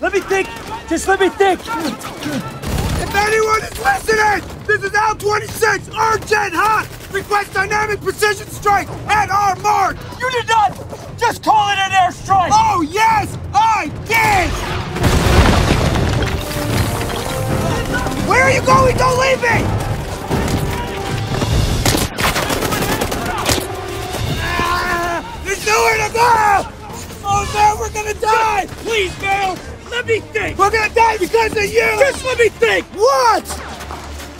Let me think! Just let me think! If anyone is listening, this is Al 26, urgent hot! Request dynamic precision strike at our mark! You did not just call it an airstrike! Oh, yes, I did! Where are you going? Don't leave me! Ah, There's nowhere to go! Oh no, we're gonna die! Please, Dale! Let me think! We're gonna die because of you! Just let me think! What?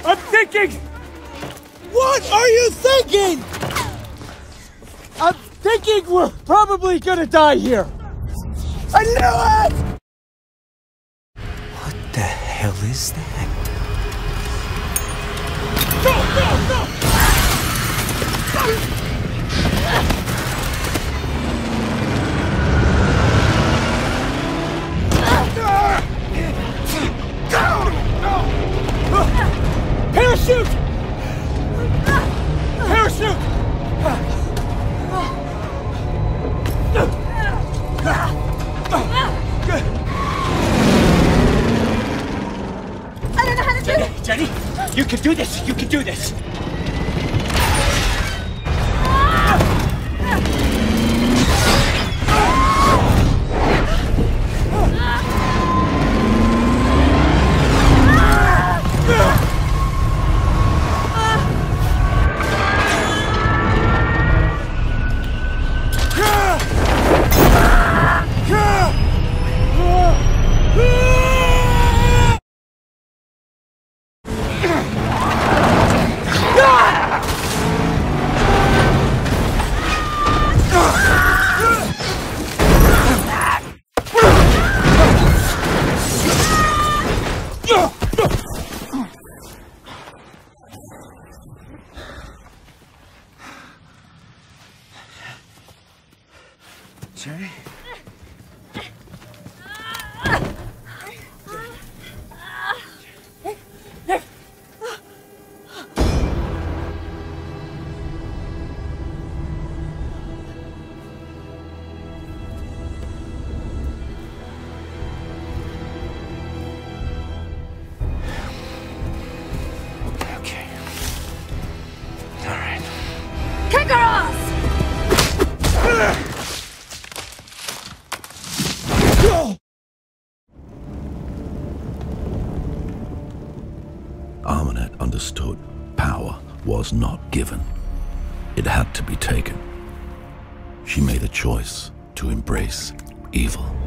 I'm thinking! What are you thinking? I'm thinking we're probably gonna die here! I knew it! What the hell is that? You can do this! You can do this! Jerry? Understood power was not given. It had to be taken. She made a choice to embrace evil.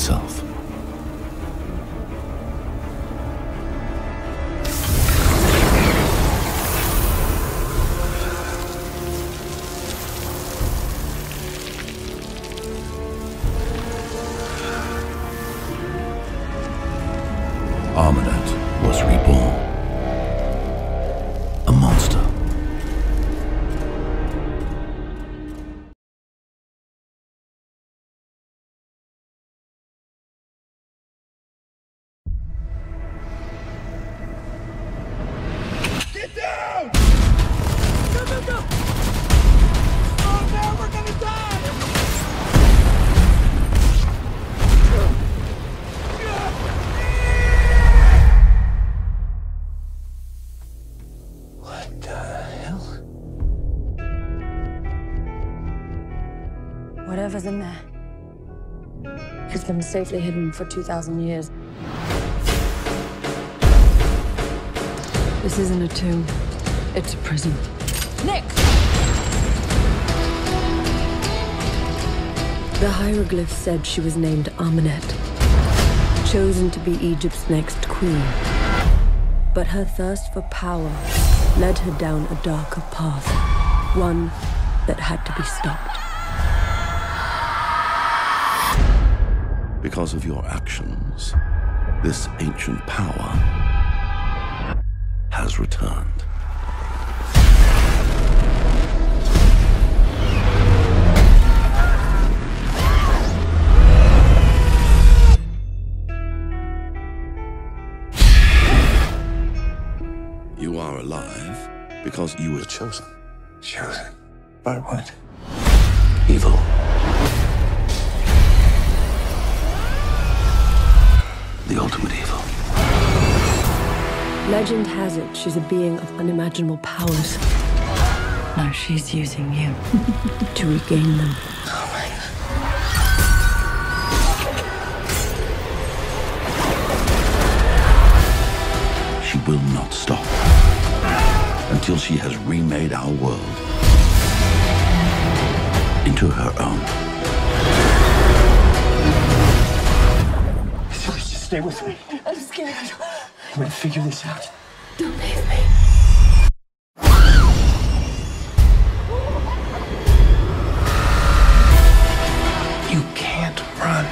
Itself. Whatever's in there has been safely hidden for 2,000 years. This isn't a tomb, it's a prison. Nick! The hieroglyph said she was named Ahmanet, chosen to be Egypt's next queen. But her thirst for power led her down a darker path, one that had to be stopped. because of your actions, this ancient power has returned. You are alive because you were chosen. Chosen? By what? Evil. The ultimate evil. Legend has it she's a being of unimaginable powers. Now she's using you to regain them. Oh she will not stop until she has remade our world into her own. Stay with me. I'm scared. I'm gonna figure this out. Don't leave me. You can't run.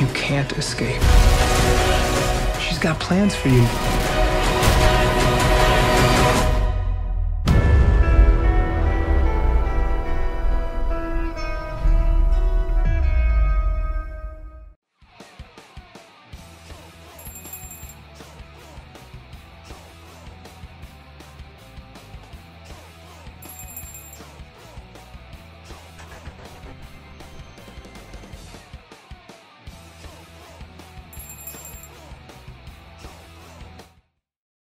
You can't escape. She's got plans for you.